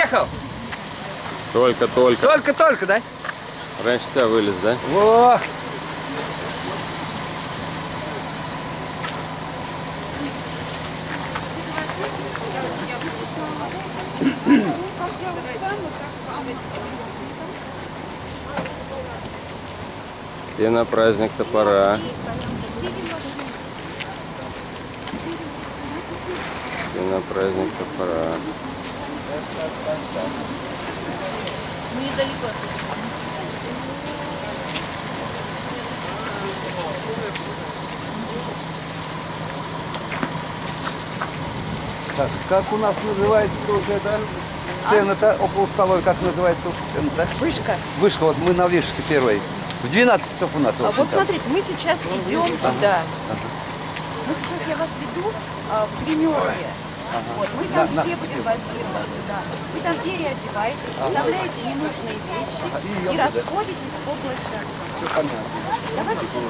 приехал? Только-только. Только-только, да? Раньше тебя вылез, да? Во! Все на праздник топора. Все на праздник топора. Мы недалеко. Так, как у нас называется тоже это сцена-то около столовой, как называется сцена-то? Вышка. Вышка, вот мы на вышке первой. В 12 часов у нас. А вот смотрите, мы сейчас идем туда. Мы сейчас я вас веду а, в гримерке. Вот, мы там На- на- все будем базироваться, да. Вы там переодеваетесь, оставляете ненужные вещи и расходитесь по площадке. Всё понятно. Давайте сейчас